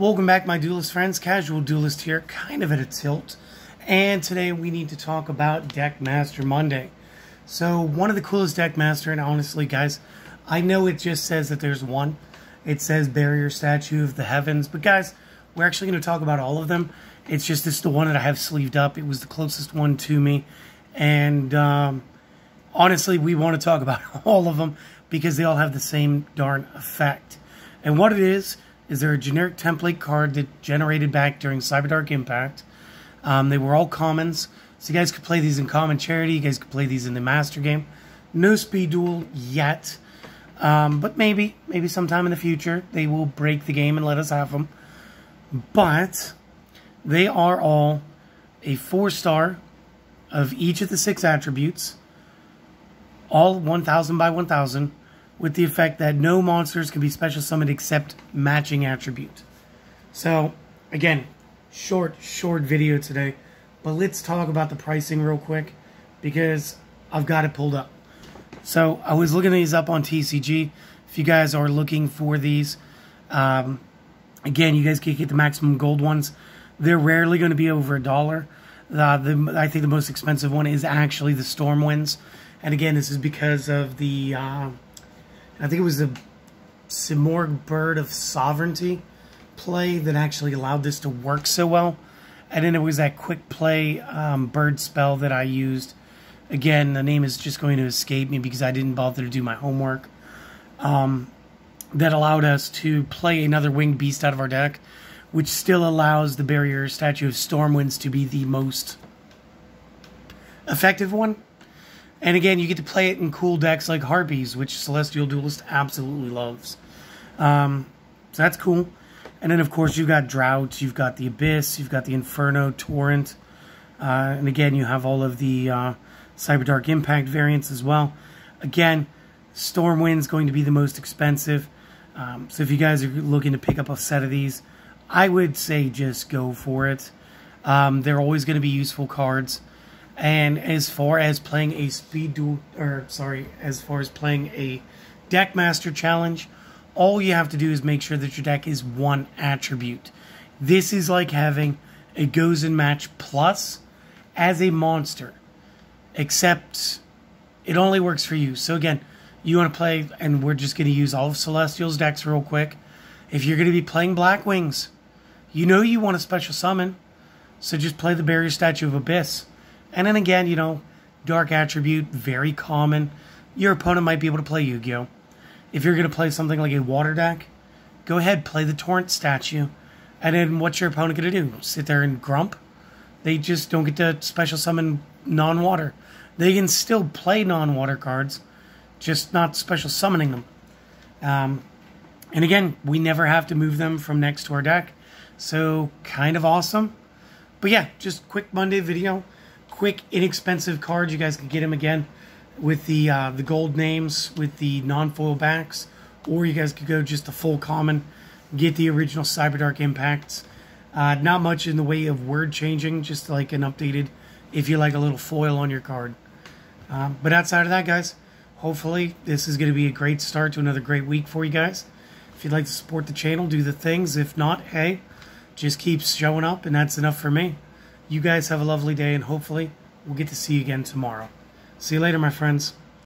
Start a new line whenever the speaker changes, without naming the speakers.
Welcome back, my duelist friends. Casual Duelist here, kind of at a tilt. And today we need to talk about Deckmaster Monday. So, one of the coolest Deckmaster, and honestly, guys, I know it just says that there's one. It says Barrier Statue of the Heavens. But, guys, we're actually going to talk about all of them. It's just this is the one that I have sleeved up. It was the closest one to me. And, um, honestly, we want to talk about all of them because they all have the same darn effect. And what it is is there a generic template card that generated back during Cyberdark Impact. Um, they were all commons, so you guys could play these in Common Charity. You guys could play these in the Master Game. No Speed Duel yet, um, but maybe, maybe sometime in the future they will break the game and let us have them. But they are all a four star of each of the six attributes, all 1,000 by 1,000 with the effect that no monsters can be special summoned except matching attribute. So, again, short, short video today, but let's talk about the pricing real quick because I've got it pulled up. So, I was looking these up on TCG. If you guys are looking for these, um, again, you guys can get the maximum gold ones. They're rarely going to be over a dollar. Uh, the, I think the most expensive one is actually the Stormwinds. And again, this is because of the... Uh, I think it was the Simorgh Bird of Sovereignty play that actually allowed this to work so well. And then it was that quick play um, bird spell that I used. Again, the name is just going to escape me because I didn't bother to do my homework. Um, that allowed us to play another winged beast out of our deck, which still allows the barrier statue of Stormwinds to be the most effective one. And again, you get to play it in cool decks like Harpies, which Celestial Duelist absolutely loves. Um, so that's cool. And then, of course, you've got Drought, you've got the Abyss, you've got the Inferno, Torrent. Uh, and again, you have all of the uh, Cyberdark Impact variants as well. Again, Stormwind's going to be the most expensive. Um, so if you guys are looking to pick up a set of these, I would say just go for it. Um, they're always going to be useful cards. And as far as playing a speed duel, or sorry, as far as playing a deck master challenge, all you have to do is make sure that your deck is one attribute. This is like having a Gozen Match Plus as a monster, except it only works for you. So again, you want to play, and we're just going to use all of Celestial's decks real quick. If you're going to be playing Black Wings, you know you want a special summon, so just play the Barrier Statue of Abyss. And then again, you know, dark attribute, very common. Your opponent might be able to play Yu-Gi-Oh! If you're going to play something like a water deck, go ahead, play the Torrent statue. And then what's your opponent going to do? Sit there and grump? They just don't get to special summon non-water. They can still play non-water cards, just not special summoning them. Um, and again, we never have to move them from next to our deck. So, kind of awesome. But yeah, just quick Monday video quick, inexpensive cards. You guys can get them again with the uh, the gold names with the non-foil backs, or you guys could go just the full common, get the original Cyber Dark impacts. Uh, not much in the way of word changing, just like an updated, if you like a little foil on your card. Um, but outside of that, guys, hopefully this is going to be a great start to another great week for you guys. If you'd like to support the channel, do the things. If not, hey, just keep showing up, and that's enough for me. You guys have a lovely day, and hopefully we'll get to see you again tomorrow. See you later, my friends.